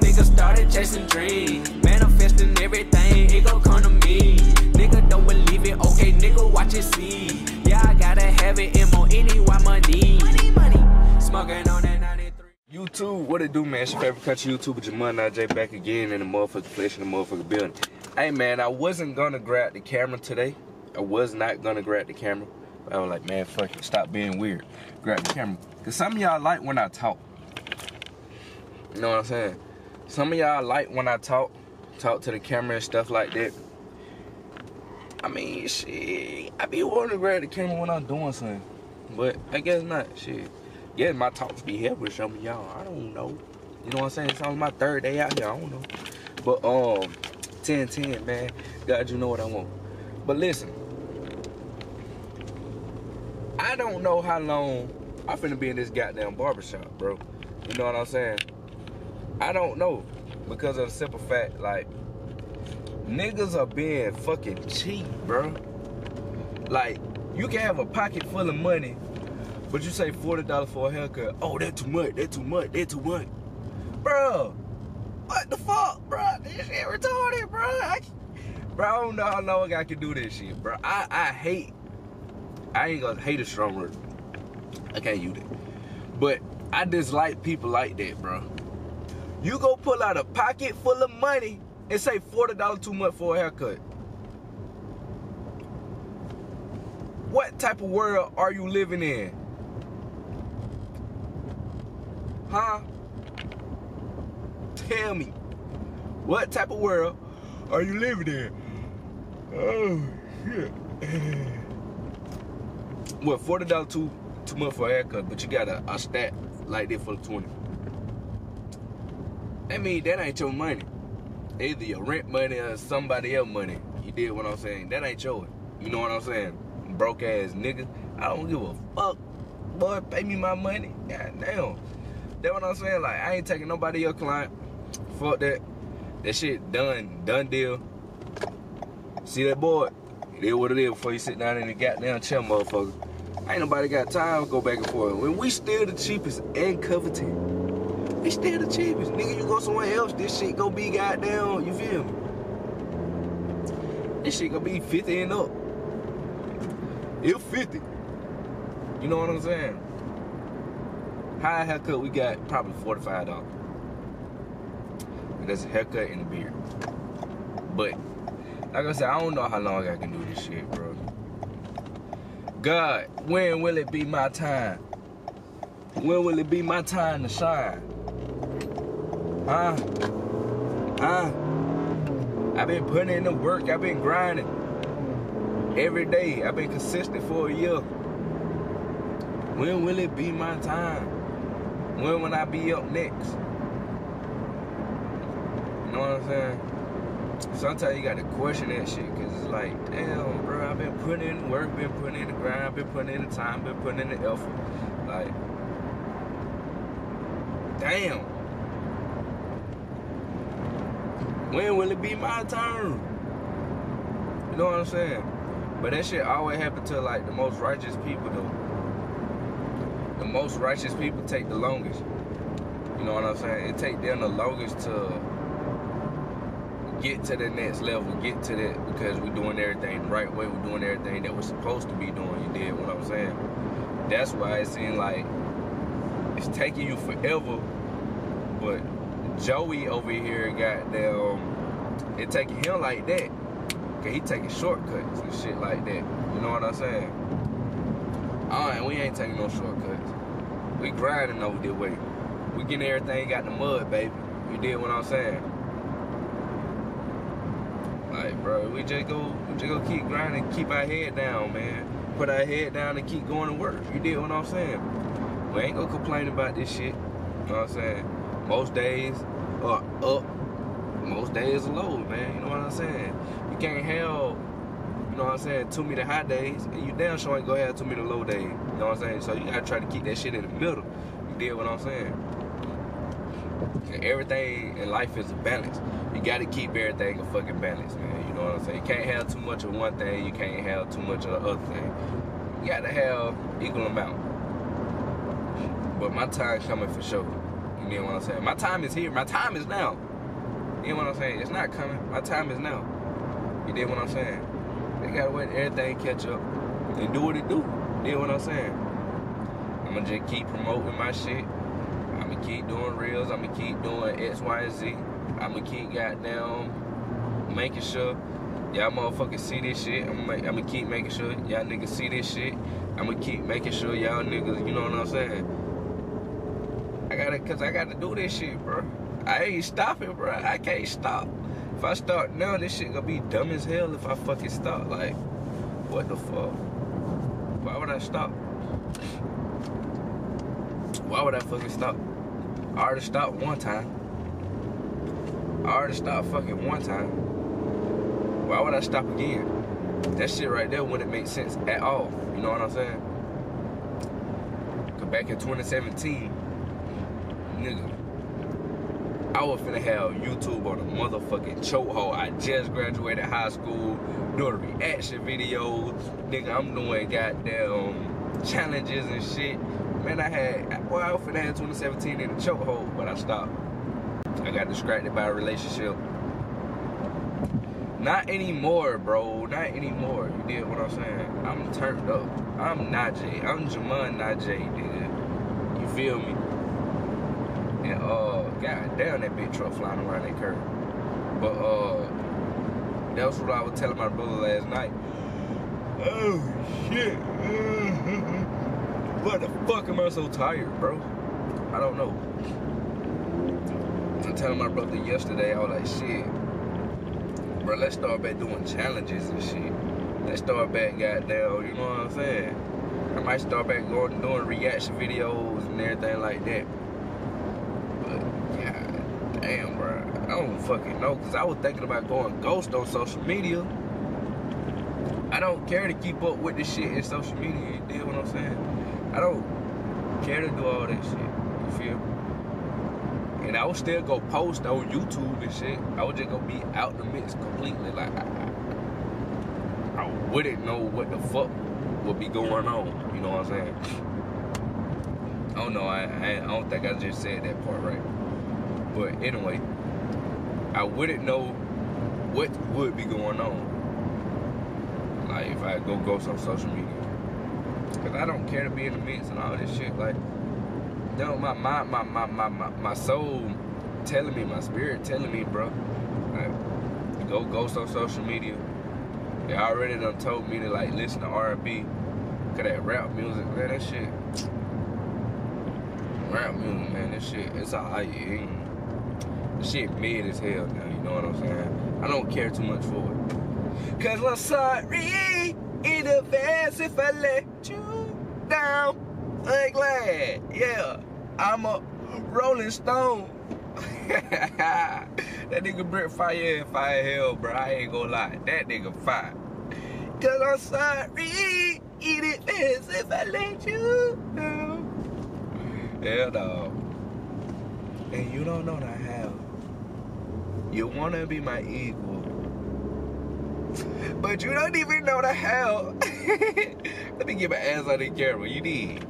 nigga started chasing dreams. Manifesting everything, it gon' come to me. Nigga don't believe it, okay, nigga watch it see. Yeah, I gotta have it, M-O-N-E-Y money. Money, money. Smoking on that 93. YouTube, what it do, man? It's your favorite country YouTuber, Jahman Nyjae, back again in the motherfucking flesh in the motherfucking building. Hey, man, I wasn't gonna grab the camera today. I was not gonna grab the camera. But I was like, man, fuck it, stop being weird. Grab the camera. Cause some of y'all like when I talk. You know what I'm saying? Some of y'all like when I talk, talk to the camera and stuff like that. I mean, shit, I be wanting to grab the camera when I'm doing something. But I guess not, shit. Yeah, my talks be here with some of y'all. I don't know. You know what I'm saying? It's only my third day out here. I don't know. But um, 10 10, man. God, you know what I want. But listen, I don't know how long I'm finna be in this goddamn barbershop, bro. You know what I'm saying? I don't know. Because of the simple fact, like, niggas are being fucking cheap, bro. Like, you can have a pocket full of money, but you say $40 for a haircut. Oh, that too much, that too much, that too much. Bro, what the fuck, bro? This shit retarded, bro. I, bro, I don't know how long I can do this shit, bro. I, I hate, I ain't gonna hate a strong word. I can't use it. But I dislike people like that, bro. You go pull out a pocket full of money and say $40 too much for a haircut. What type of world are you living in? Huh? Tell me. What type of world are you living in? Oh, shit. What, $40 too, too much for a haircut, but you got a, a stat like that for the 20 That mean that ain't your money. Either your rent money or somebody else money. You did what I'm saying. That ain't yours. You know what I'm saying? Broke ass nigga. I don't give a fuck. Boy, pay me my money. God damn. That what I'm saying? Like, I ain't taking nobody your client. Fuck that. That shit done. Done deal. See that board? It is what it is before you sit down in the goddamn chair, motherfucker. Ain't nobody got time to go back and forth. When we still the cheapest and coveted. We still the cheapest. Nigga, you go somewhere else, this shit gonna be goddamn, you feel me? This shit gonna be 50 and up. If 50. You know what I'm saying? High haircut, we got probably $45. And that's a haircut and a beard. But, like I said, I don't know how long I can do this shit, bro. God, when will it be my time? When will it be my time to shine? Huh? Huh? I've been putting in the work. I've been grinding every day. I've been consistent for a year. When will it be my time? When will I be up next? You know what I'm saying? Sometimes you got to question that shit because it's like, damn, bro, I've been putting in work, been putting in the grind, been putting in the time, been putting in the effort. Like, damn. When will it be my turn? You know what I'm saying? But that shit always happen to like the most righteous people though. The most righteous people take the longest. You know what I'm saying? It take them the longest to get to the next level, get to that because we're doing everything the right way, we're doing everything that we're supposed to be doing. You did what I'm saying? That's why it seems like it's taking you forever, but Joey over here got them, it taking him like that. Cause he taking shortcuts and shit like that. You know what I'm saying? Alright, we ain't taking no shortcuts. We grinding over the way. We getting everything out the mud, baby. You did what I'm saying? Like, bro, we just go, we just go keep grinding, keep our head down, man. Put our head down and keep going to work. You did what I'm saying? We ain't gonna complain about this shit. You know what I'm saying? Most days are up, most days are low, man. You know what I'm saying? You can't have, you know what I'm saying, too many high days, and you damn sure ain't gonna have too many low days. You know what I'm saying? So you gotta try to keep that shit in the middle. You did what I'm saying? And everything in life is a balance. You gotta keep everything a fucking balance, man. You know what I'm saying? You can't have too much of one thing, you can't have too much of the other thing. You gotta have equal amount. But my time coming for sure. You know what I'm saying? My time is here. My time is now. You know what I'm saying? It's not coming. My time is now. You did what I'm saying? They gotta wait everything catch up and do what it do. You know what I'm saying? I'ma just keep promoting my shit. I'ma keep doing reels. I'ma keep doing X, Y, Z. I'ma keep goddamn making sure y'all motherfuckers see this shit. I'ma make, I'ma keep making sure y'all niggas see this shit. I'ma keep making sure y'all niggas, you know what I'm saying? I gotta, cause I gotta do this shit, bro. I ain't stopping, bro. I can't stop. If I start now, this shit gonna be dumb as hell if I fucking stop. Like, what the fuck? Why would I stop? Why would I fucking stop? I already stopped one time. I already stopped fucking one time. Why would I stop again? That shit right there wouldn't make sense at all. You know what I'm saying? Cause back in 2017, nigga, I was finna have YouTube on a motherfucking chokehold. I just graduated high school, doing reaction videos. Nigga, I'm doing goddamn challenges and shit. Man, I had, well, I was finna have 2017 in the chokehold, but I stopped. I got distracted by a relationship. Not anymore, bro. Not anymore. You did what I'm saying? I'm turned up. I'm Nyjae. I'm Jahman Nyjae, nigga. You feel me? And uh, god damn that big truck flying around that curve. But uh, that was what I was telling my brother last night. Oh shit. What the fuck am I so tired, bro? I don't know. I'm telling my brother yesterday, I was like, shit, bro, let's start back doing challenges and shit. Let's start back, goddamn, you know what I'm saying? I might start back going doing reaction videos and everything like that. Damn, bro, I don't fucking know, because I was thinking about going ghost on social media. I don't care to keep up with the shit in social media, you dig what I'm saying? I don't care to do all that shit. You feel me? And I would still go post on YouTube and shit. I would just go be out the mix completely. Like I, I wouldn't know what the fuck would be going on. You know what I'm saying? I don't I I don't think I just said that part right. But anyway, I wouldn't know what would be going on. Like if I go ghost on social media. Cause I don't care to be in the mix and all this shit. Like, no, my my my my my my, soul telling me, my spirit telling me, bro. Like, go ghost on social media. They already done told me to like listen to R&B. Cause that rap music, man, that shit. Rap music, man, that shit, it's alright. Shit mid as hell now, you know what I'm saying? I don't care too much for it. Cause I'm sorry in advance if I let you down. I'm glad. Yeah, I'm a Rolling Stone. that nigga Brent Faiyaz fire hell, bro. I ain't gonna lie. That nigga fire. Cause I'm sorry in advance if I let you down. Hell no. And you don't know the how. You wanna be my equal. But you don't even know the hell. Let me get my ass on the camera. You need.